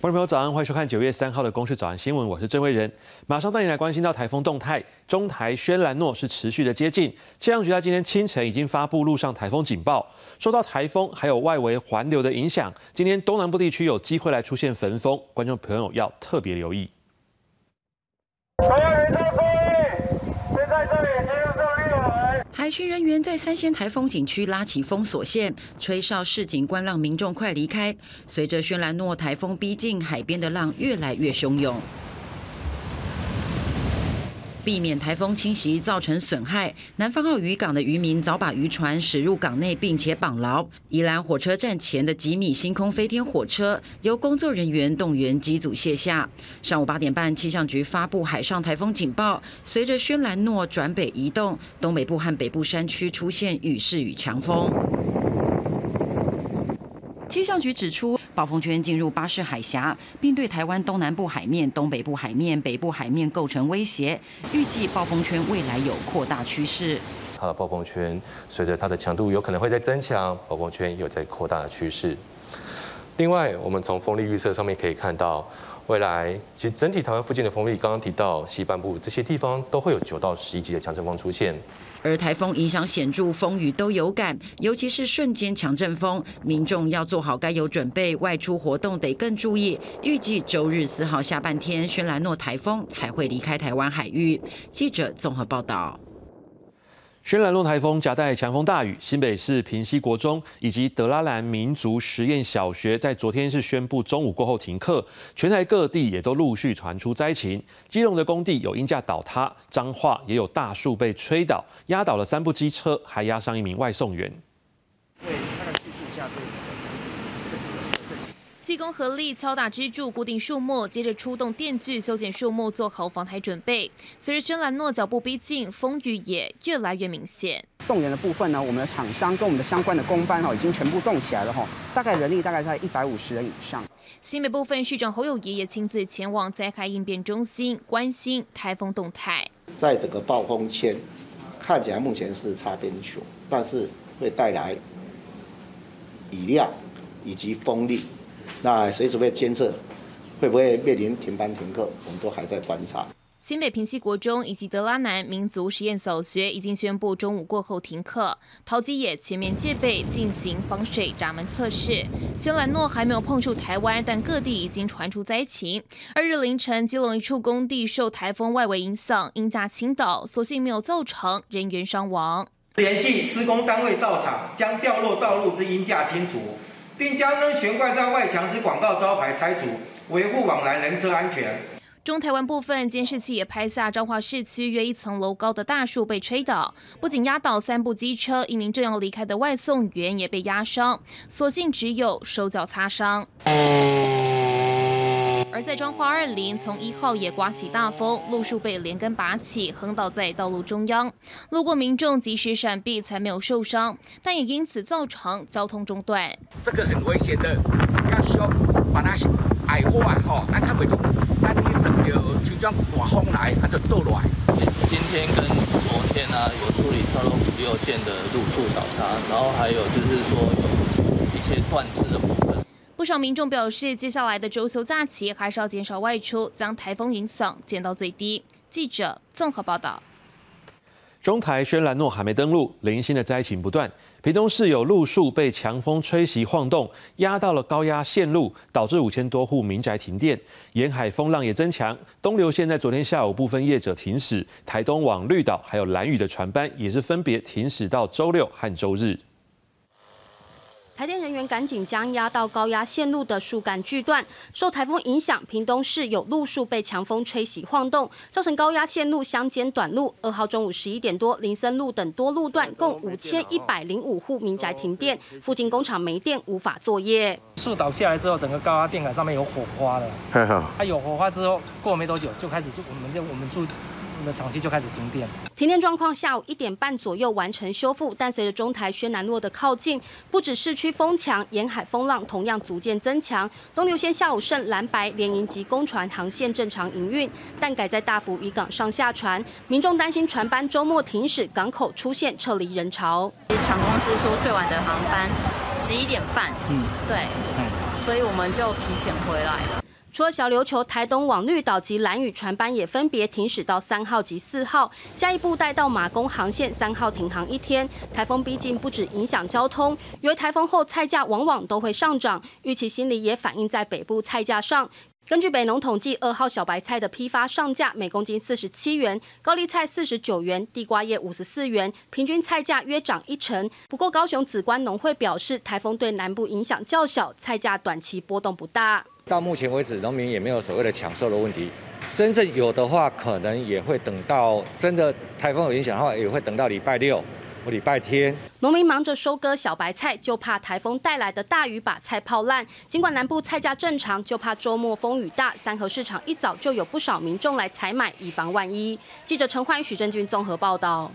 观众朋友早安，欢迎收看九月三号的《公视早安新闻》，我是郑威仁，马上带你来关心到台风动态。中台轩岚诺是持续的接近，气象局在今天清晨已经发布陆上台风警报，受到台风还有外围环流的影响，今天东南部地区有机会来出现焚风，观众朋友要特别留意。海巡人员在三仙台风景区拉起封锁线，吹哨示警，官让民众快离开。随着轩岚诺台风逼近，海边的浪越来越汹涌。避免台风侵袭造成损害，南方澳渔港的渔民早把渔船驶入港内，并且绑牢。宜兰火车站前的几米星空飞天火车，由工作人员动员机组卸下。上午八点半，气象局发布海上台风警报。随着轩岚诺转北移动，东北部和北部山区出现雨势与强风。气象局指出，暴风圈进入巴士海峡，并对台湾东南部海面、东北部海面、北部海面构成威胁。预计暴风圈未来有扩大趋势。它的暴风圈随着它的强度有可能会在增强，暴风圈有在扩大的趋势。另外，我们从风力预测上面可以看到，未来其实整体台湾附近的风力，刚刚提到西半部这些地方都会有九到十一级的强阵风出现。而台风影响显著，风雨都有感，尤其是瞬间强阵风，民众要做好该有准备，外出活动得更注意。预计周日四号下半天，轩岚诺台风才会离开台湾海域。记者综合报道。轩岚诺台风夹带强风大雨，新北市平西国中以及德拉兰民族实验小学在昨天是宣布中午过后停课，全台各地也都陆续传出灾情。基隆的工地有鹰架倒塌，彰化也有大树被吹倒，压倒了三部机车，还压伤一名外送员。对，大概叙述一下这个技工合力敲打支柱固定树木，接着出动电锯修剪树木，做好防台准备。随着轩岚诺脚步逼近，风雨也越来越明显。动员的部分呢，我们的厂商跟我们的相关的工班哈，已经全部动起来了哈，大概人力大概在一百五十人以上。新北部分市长侯友谊也亲自前往灾害应变中心，关心台风动态。在整个暴风圈看起来目前是擦边球，但是会带来雨量以及风力。那随时会监测，会不会面临停班停课，我们都还在观察。新北平西国中以及德拉南民族实验小学已经宣布中午过后停课，桃机也全面戒备，进行防水闸门测试。轩兰诺还没有碰触台湾，但各地已经传出灾情。二日凌晨，基隆一处工地受台风外围影响，因架倾倒，所幸没有造成人员伤亡。联系施工单位到场，将掉落道路之阴架清除。并将仍悬挂在外墙之广告招牌拆除，维护往来人车安全。中台湾部分监视器也拍下彰化市区约一层楼高的大树被吹倒，不仅压倒三部机车，一名正要离开的外送员也被压伤，所幸只有手脚擦伤。而在彰化二林，从一号也刮起大风，路树被连根拔起，横倒在道路中央。路过民众及时闪避，才没有受伤，但也因此造成交通中断。这个很危险的，要修把它矮化吼，那看不懂。那你等到秋装大风来，它就倒来。今天跟昨天呢，有处理超过五六件的路树倒塌，然后还有就是说有一些断枝的。不少民众表示，接下来的周休假期还是要减少外出，将台风影响减到最低。记者综合报道。中台轩兰诺还没登陆，零星的灾情不断。屏东市有路树被强风吹袭晃动，压到了高压线路，导致五千多户民宅停电。沿海风浪也增强，东流线在昨天下午部分业者停驶，台东往绿岛还有蓝屿的船班也是分别停驶到周六和周日。台电人员赶紧将压到高压线路的树干锯断。受台风影响，屏东市有路树被强风吹袭晃动，造成高压线路相间短路。二号中午十一点多，林森路等多路段共五千一百零五户民宅停电，附近工厂没电，无法作业。树倒下来之后，整个高压电杆上面有火花了。它有火花之后，过没多久就开始就我们就我们住。的长期就开始停电，停电状况下午一点半左右完成修复，但随着中台轩南路的靠近，不止市区风强，沿海风浪同样逐渐增强。东流线下午剩蓝白联营及公船航线正常营运，但改在大福渔港上下船，民众担心船班周末停驶，港口出现撤离人潮。船公司说最晚的航班十一点半，嗯，对，所以我们就提前回来了。除了小琉球、台东往绿岛及蓝屿船班也分别停驶到三号及四号，加一步带到马公航线三号停航一天。台风逼近，不止影响交通，因为台风后菜价往往都会上涨，预期心理也反映在北部菜价上。根据北农统计，二号小白菜的批发上架每公斤四十七元，高丽菜四十九元，地瓜叶五十四元，平均菜价约涨一成。不过高雄紫关农会表示，台风对南部影响较小，菜价短期波动不大。到目前为止，农民也没有所谓的抢售的问题。真正有的话，可能也会等到真的台风有影响的话，也会等到礼拜六我礼拜天。农民忙着收割小白菜，就怕台风带来的大雨把菜泡烂。尽管南部菜价正常，就怕周末风雨大。三河市场一早就有不少民众来采买，以防万一。记者陈焕、许正军综合报道。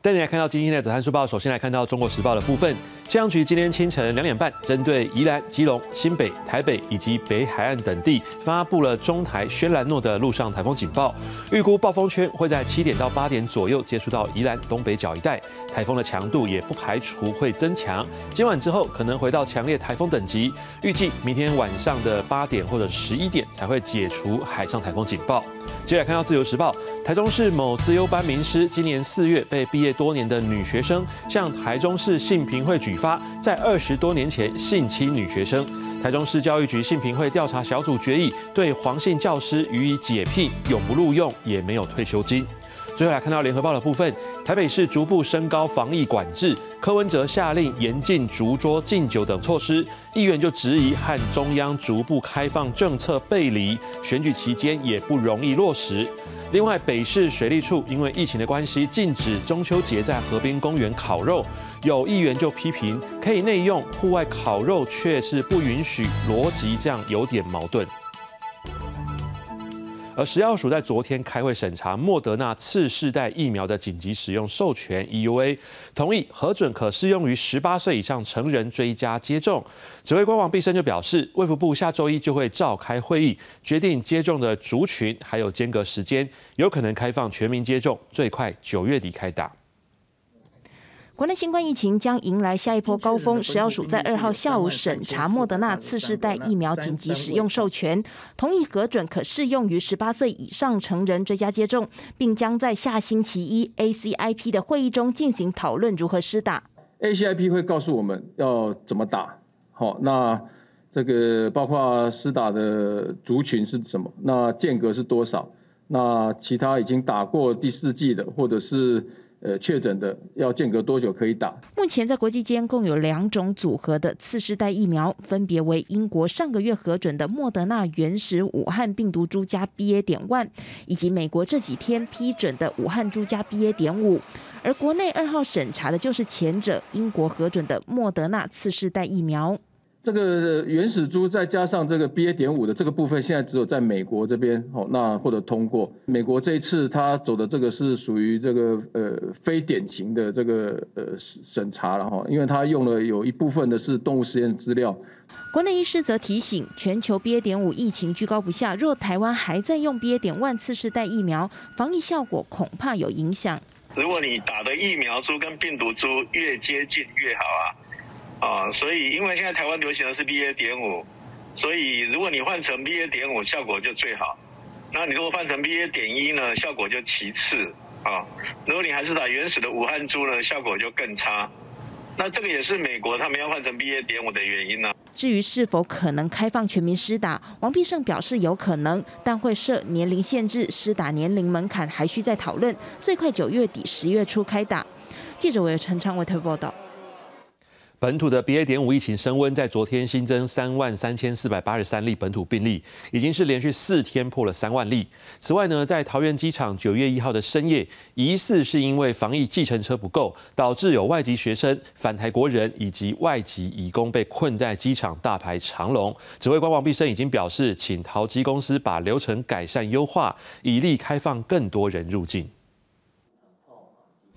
带你来看到今天的《早餐书报》，首先来看到《中国时报》的部分。气象局今天清晨两点半，针对宜兰、基隆、新北、台北以及北海岸等地，发布了中台轩岚诺的陆上台风警报。预估暴风圈会在七点到八点左右接触到宜兰东北角一带，台风的强度也不排除会增强。今晚之后可能回到强烈台风等级，预计明天晚上的八点或者十一点才会解除海上台风警报。接下来看到《自由时报》，台中市某自优班名师，今年四月被毕业多年的女学生向台中市性平会举。发在二十多年前性侵女学生，台中市教育局性平会调查小组决议对黄姓教师予以解聘，永不录用，也没有退休金。最后来看到联合报的部分，台北市逐步升高防疫管制，柯文哲下令严禁竹桌敬酒等措施，议员就质疑和中央逐步开放政策背离，选举期间也不容易落实。另外，北市水利处因为疫情的关系，禁止中秋节在河滨公园烤肉。有议员就批评，可以内用，户外烤肉却是不允许，逻辑这样有点矛盾。而食药署在昨天开会审查莫德纳次世代疫苗的紧急使用授权 （EUA），同意核准可适用于十八岁以上成人追加接种。指挥官王必生就表示，卫福部下周一就会召开会议，决定接种的族群还有间隔时间，有可能开放全民接种，最快九月底开打。国内新冠疫情将迎来下一波高峰，食药署在二号下午审查莫德纳次世代疫苗紧急使用授权，同意核准可适用于十八岁以上成人追加接种，并将在下星期一 ACIP 的会议中进行讨论如何施打。ACIP 会告诉我们要怎么打，好，那这个包括施打的族群是什么，那间隔是多少，那其他已经打过第四季的或者是。呃，确诊的要间隔多久可以打？目前在国际间共有两种组合的次世代疫苗，分别为英国上个月核准的莫德纳原始武汉病毒株加 BA. 点 one，以及美国这几天批准的武汉株加 BA. 点五。而国内二号审查的就是前者，英国核准的莫德纳次世代疫苗。这个原始株再加上这个 BA. 点五的这个部分，现在只有在美国这边哦，那或者通过美国这一次他走的这个是属于这个呃非典型的这个呃审查了哈，因为他用了有一部分的是动物实验资料。国内医师则提醒，全球 BA. 点五疫情居高不下，若台湾还在用 BA. 点万次世代疫苗，防疫效果恐怕有影响。如果你打的疫苗株跟病毒株越接近越好啊。啊，所以因为现在台湾流行的是 BA. 点五，所以如果你换成 BA. 点五，效果就最好。那你如果换成 BA. 点一呢，效果就其次啊。如果你还是打原始的武汉株呢，效果就更差。那这个也是美国他们要换成 BA. 点五的原因呢。至于是否可能开放全民施打，王必胜表示有可能，但会设年龄限制，施打年龄门槛还需再讨论。最快九月底、十月初开打。记者韦陈昌为特报道。本土的 BA. 点五疫情升温，在昨天新增三万三千四百八十三例本土病例，已经是连续四天破了三万例。此外呢，在桃园机场九月一号的深夜，疑似是因为防疫计程车不够，导致有外籍学生、返台国人以及外籍移工被困在机场大排长龙。指挥官王必生已经表示，请桃机公司把流程改善优化，以利开放更多人入境。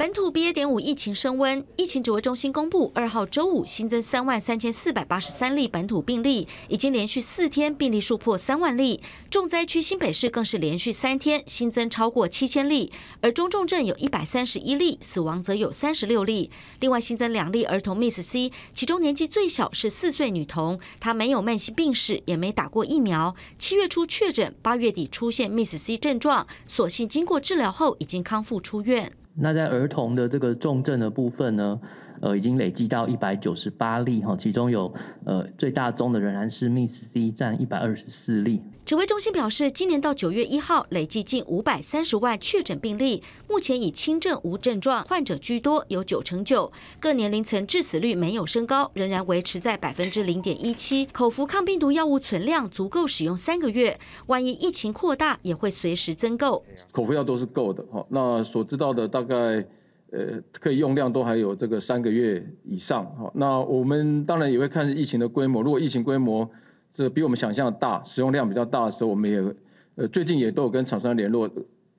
本土 BA. 点五疫情升温，疫情指挥中心公布，二号周五新增三万三千四百八十三例本土病例，已经连续四天病例数破三万例。重灾区新北市更是连续三天新增超过七千例，而中重症有一百三十一例，死亡则有三十六例。另外新增两例儿童 Miss C，其中年纪最小是四岁女童，她没有慢性病史，也没打过疫苗。七月初确诊，八月底出现 Miss C 症状，所幸经过治疗后已经康复出院。那在儿童的这个重症的部分呢，呃，已经累计到一百九十八例哈，其中有呃最大宗的仍然是 Miss C 占一百二十四例。指挥中心表示，今年到九月一号累计近五百三十万确诊病例，目前以轻症无症状患者居多，有九成九，各年龄层致死率没有升高，仍然维持在百分之零点一七。口服抗病毒药物存量足够使用三个月，万一疫情扩大，也会随时增购。口服药都是够的哈，那所知道的大概呃可以用量都还有这个三个月以上好。那我们当然也会看疫情的规模，如果疫情规模。这比我们想象的大，使用量比较大的时候，我们也呃最近也都有跟厂商联络，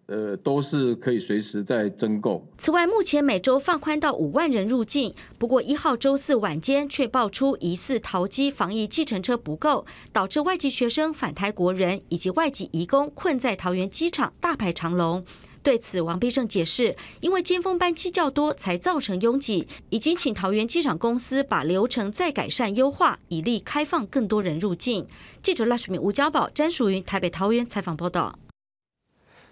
呃都是可以随时在增购。此外，目前每周放宽到五万人入境，不过一号周四晚间却爆出疑似逃机防疫计程车不够，导致外籍学生返台国人以及外籍移工困在桃园机场大排长龙。对此，王必胜解释，因为尖峰班机较多，才造成拥挤，已经请桃园机场公司把流程再改善优化，以利开放更多人入境。记者赖淑敏、吴家宝、詹淑云台北桃园采访报道。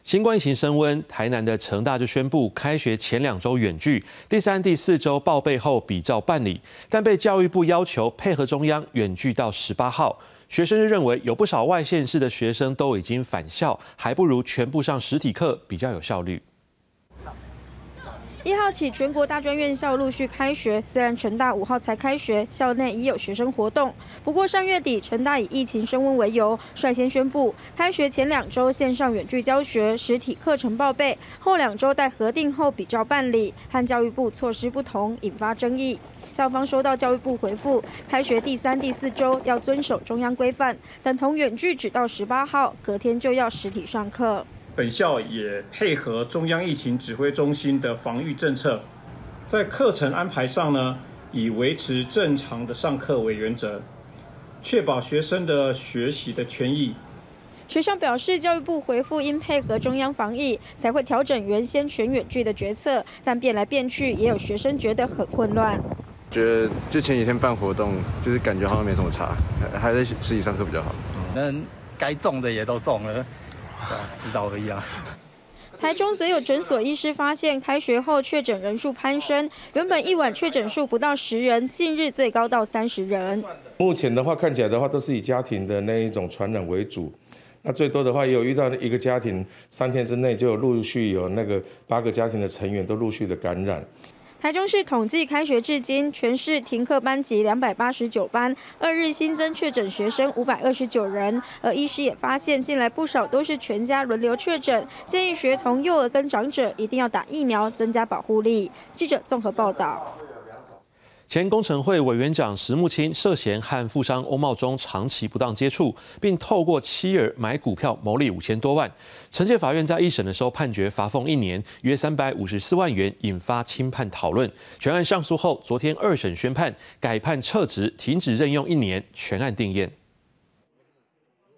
新冠疫情升温，台南的成大就宣布开学前两周远距，第三、第四周报备后比照办理，但被教育部要求配合中央远距到十八号。学生就认为有不少外县市的学生都已经返校，还不如全部上实体课比较有效率。一号起，全国大专院校陆续开学。虽然成大五号才开学，校内已有学生活动。不过上月底，成大以疫情升温为由，率先宣布开学前两周线上远距教学，实体课程报备，后两周待核定后比照办理，和教育部措施不同，引发争议。校方收到教育部回复，开学第三、第四周要遵守中央规范，等同远距只到十八号，隔天就要实体上课。本校也配合中央疫情指挥中心的防御政策，在课程安排上呢，以维持正常的上课为原则，确保学生的学习的权益。学校表示，教育部回复应配合中央防疫，才会调整原先全远距的决策，但变来变去，也有学生觉得很混乱。觉得就前几天办活动，就是感觉好像没什么差，还在实体上课比较好。那该中的也都中了，迟早而已啊。台中则有诊所医师发现，开学后确诊人数攀升，原本一晚确诊数不到十人，近日最高到三十人。目前的话，看起来的话都是以家庭的那一种传染为主，那最多的话也有遇到一个家庭，三天之内就有陆续有那个八个家庭的成员都陆续的感染。台中市统计开学至今，全市停课班级两百八十九班，二日新增确诊学生五百二十九人。而医师也发现，近来不少都是全家轮流确诊，建议学童、幼儿跟长者一定要打疫苗，增加保护力。记者综合报道。前工程会委员长石木清涉嫌和富商欧茂忠长期不当接触，并透过妻儿买股票牟利五千多万。惩戒法院在一审的时候判决罚俸一年，约三百五十四万元，引发轻判讨论。全案上诉后，昨天二审宣判，改判撤职，停止任用一年，全案定验。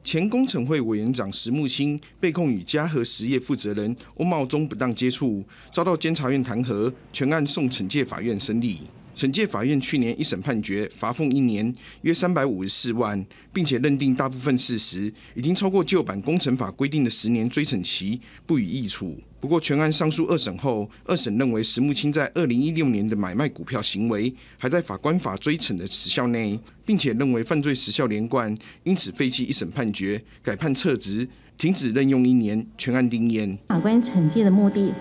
前工程会委员长石木清被控与嘉禾实业负责人欧茂忠不当接触，遭到监察院弹劾，全案送惩戒法院审理。惩戒法院去年一审判决罚俸一年，约三百五十四万，并且认定大部分事实已经超过旧版工程法规定的十年追审期，不予易处。不过，全案上诉二审后，二审认为石木清在二零一六年的买卖股票行为还在法官法追惩的时效内，并且认为犯罪时效连贯，因此废弃一审判决，改判撤职，停止任用一年，全案定验。法官惩戒的目的，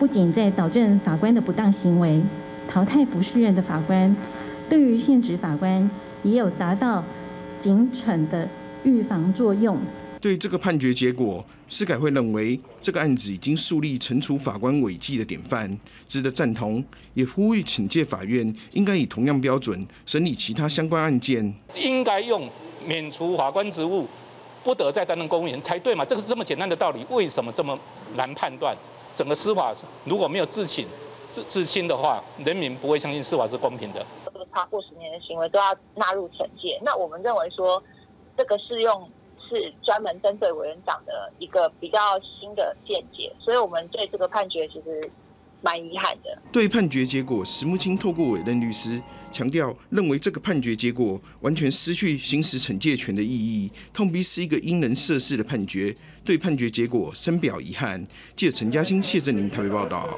不仅在导正法官的不当行为。淘汰不适任的法官，对于现职法官也有达到警惩的预防作用。对这个判决结果，司改会认为这个案子已经树立惩处法官违纪的典范，值得赞同，也呼吁惩戒法院应该以同样标准审理其他相关案件。应该用免除法官职务，不得再担任公务员才对嘛？这个是这么简单的道理，为什么这么难判断？整个司法如果没有自省。自自清的话，人民不会相信司法是公平的。这个超过十年的行为都要纳入惩戒。那我们认为说，这个适用是专门针对委员长的一个比较新的见解，所以我们对这个判决其实。蛮遗憾的。对判决结果，石木清透过委任律师强调，认为这个判决结果完全失去行使惩戒权的意义，痛批是一个因人设事的判决，对判决结果深表遗憾。记者陈嘉欣、谢振林台北报道。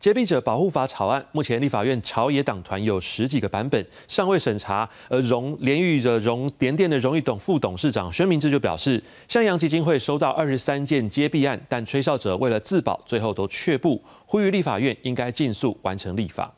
揭弊者保护法草案，目前立法院朝野党团有十几个版本，尚未审查。而荣联裕的荣联电的荣誉董副董事长宣明志就表示，向阳基金会收到二十三件揭弊案，但吹哨者为了自保，最后都却步，呼吁立法院应该尽速完成立法。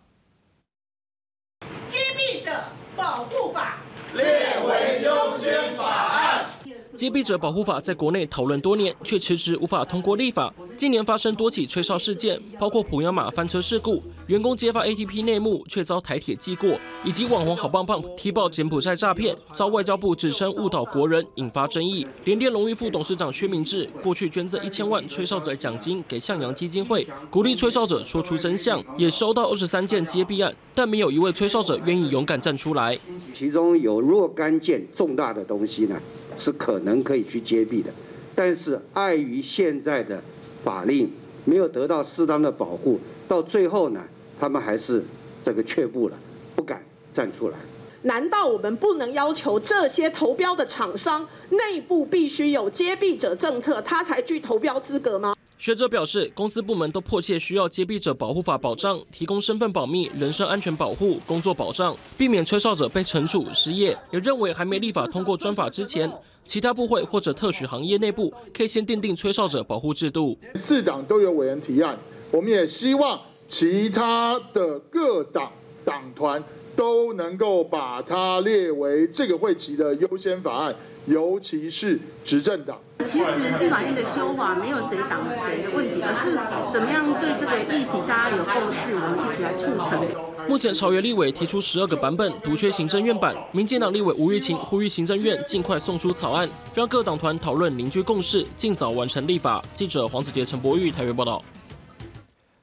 揭弊者保护法在国内讨论多年，却迟迟无法通过立法。近年发生多起吹哨事件，包括普悠玛翻车事故、员工揭发 ATP 内幕却遭台铁记过，以及网红好棒棒踢爆柬埔寨诈骗，遭外交部指称误导国人，引发争议。联电荣誉副董事长薛明志过去捐赠一千万吹哨者奖金给向阳基金会，鼓励吹哨者说出真相，也收到二十三件揭弊案，但没有一位吹哨者愿意勇敢站出来。其中有若干件重大的东西呢？是可能可以去揭弊的，但是碍于现在的法令没有得到适当的保护，到最后呢，他们还是这个却步了，不敢站出来。难道我们不能要求这些投标的厂商内部必须有揭弊者政策，他才具投标资格吗？学者表示，公司部门都迫切需要揭弊者保护法保障，提供身份保密、人身安全保护、工作保障，避免吹哨者被惩处失业。也认为，还没立法通过专法之前，其他部会或者特许行业内部可以先订定吹哨者保护制度。四党都有委员提案，我们也希望其他的各党党团都能够把它列为这个会期的优先法案，尤其是执政党。其实立法院的修法没有谁挡谁的问题，而是怎么样对这个议题大家有共识，我们一起来促成。目前朝野立委提出十二个版本，独缺行政院版。民进党立委吴玉琴呼吁行政院尽快送出草案，让各党团讨论凝聚共识，尽早完成立法。记者黄子杰、陈柏玉台北报道。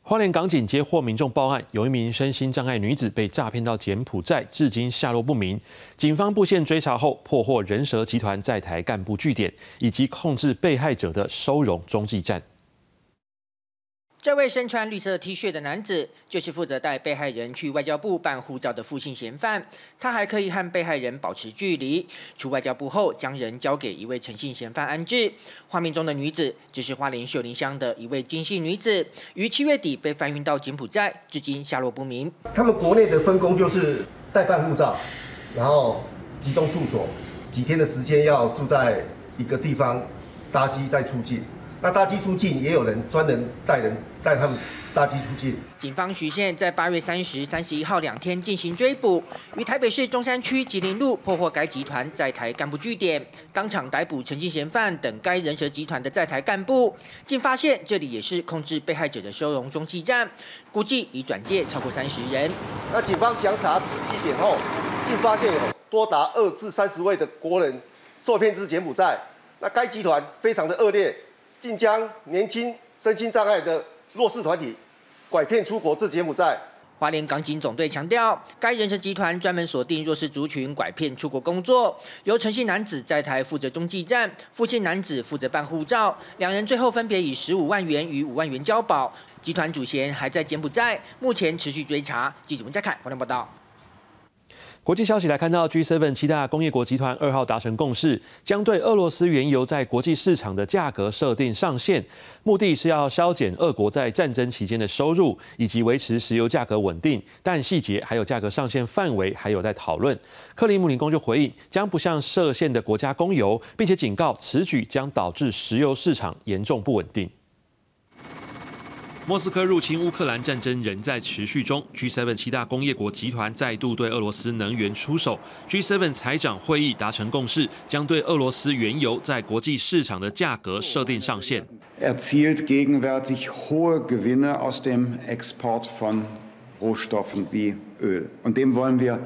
花莲港警接获民众报案，有一名身心障碍女子被诈骗到柬埔寨，至今下落不明。警方布线追查后，破获人蛇集团在台干部据点，以及控制被害者的收容中继站。这位身穿绿色 T 恤的男子，就是负责带被害人去外交部办护照的复姓嫌犯。他还可以和被害人保持距离。出外交部后，将人交给一位诚信嫌犯安置。画面中的女子，只是花莲秀林乡的一位金姓女子，于七月底被翻运到柬埔寨，至今下落不明。他们国内的分工就是代办护照，然后集中处所，几天的时间要住在一个地方，搭机再出境。那搭机出境也有人专人带人带他们搭机出境。警方徐县在八月三十、三十一号两天进行追捕，于台北市中山区吉林路破获该集团在台干部据点，当场逮捕陈姓嫌犯等该人蛇集团的在台干部。竟发现这里也是控制被害者的收容中继站，估计已转介超过三十人。那警方详查此据点后，竟发现有多达二至三十位的国人受骗至柬埔寨。那该集团非常的恶劣。竟将年轻身心障碍的弱势团体拐骗出国至柬埔寨。华联港警总队强调，该人蛇集团专门锁定弱势族群，拐骗出国工作。由诚信男子在台负责中继站，负信男子负责办护照。两人最后分别以十五万元与五万元交保。集团主嫌还在柬埔寨，目前持续追查。记者文家凯华联报道。国际消息来看到，G7 七大工业国集团二号达成共识，将对俄罗斯原油在国际市场的价格设定上限，目的是要削减俄国在战争期间的收入，以及维持石油价格稳定。但细节还有价格上限范围还有待讨论。克里姆林宫就回应，将不向设限的国家供油，并且警告此举将导致石油市场严重不稳定。莫斯科入侵乌克兰战争仍在持续中，G7 七大工业国集团再度对俄罗斯能源出手。G7 财长会议达成共识，将对俄罗斯原油在国际市场的价格设定上限。Erzielt gegenwärtig hohe Gewinne aus dem Export von Rohstoffen wie Öl. Und dem wollen wir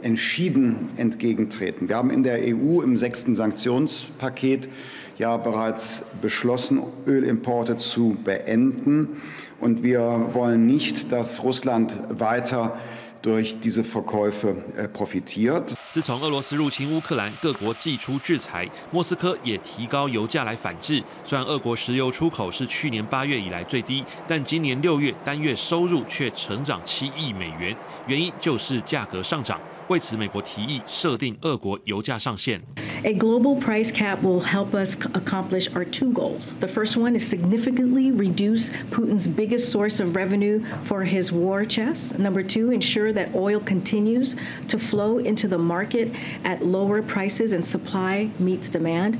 entschieden entgegentreten. Wir haben in der EU im sechsten Sanktionspaket ja bereits beschlossen, Ölimporte zu beenden. Und wir wollen nicht, dass Russland weiter durch diese Verkäufe profitiert. 自从俄罗斯入侵乌克兰，各国祭出制裁，莫斯科也提高油价来反制。虽然俄国石油出口是去年八月以来最低，但今年六月单月收入却成长七亿美元，原因就是价格上涨。为此，美国提议设定俄国油价上限。A global price cap will help us accomplish our two goals. The first one is significantly reduce Putin's biggest source of revenue for his war chest. Number two, ensure that oil continues to flow into the market at lower prices and supply meets demand.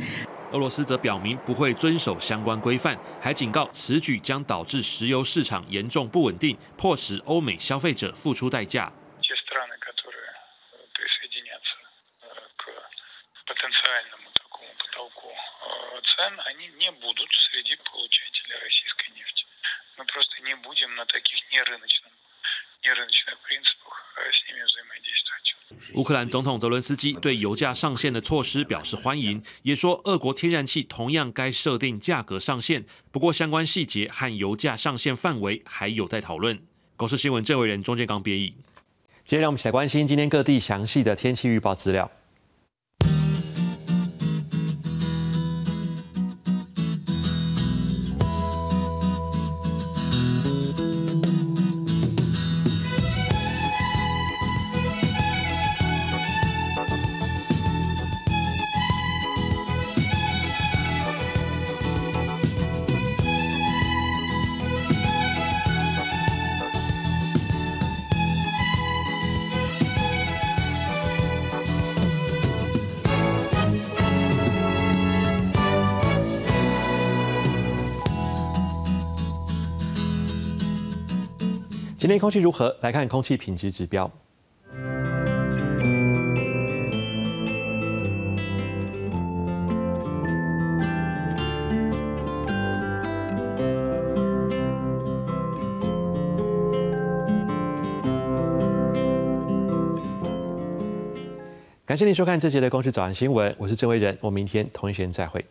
俄罗斯则表明不会遵守相关规范，还警告此举将导致石油市场严重不稳定，迫使欧美消费者付出代价。 потенциальному такому потолку цен, они не будут среди получателей российской нефти. Мы просто не будем на таких нерыночных, нерыночных принципах с ними взаимодействовать. 乌克兰总统泽伦斯基对油价上限的措施表示欢迎，也说俄国天然气同样该设定价格上限，不过相关细节和油价上限范围还有待讨论。公司新闻郑伟人、钟建刚编译。 接着让我们一起来关心今天各地详细的天气预报资料。今天空气如何？来看空气品质指标。感谢您收看这节的《公视早安新闻》，我是郑伟仁，我明天同一时间再会。